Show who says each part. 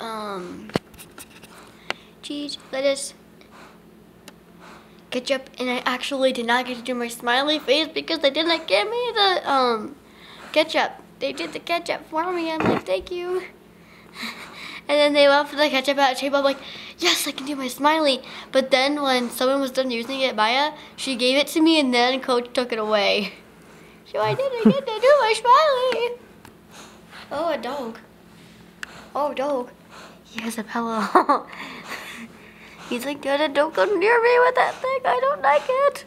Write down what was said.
Speaker 1: um, cheese, lettuce, ketchup, and I actually did not get to do my smiley face because they didn't give me the um, ketchup. They did the ketchup for me. I'm like, thank you. And then they left the ketchup at the table. I'm like, yes, I can do my smiley. But then when someone was done using it, Maya, she gave it to me and then coach took it away. So I didn't get to do my smiley. Oh, a dog. Oh, dog. He has a pillow. He's like, Dada, don't go near me with that thing. I don't like it.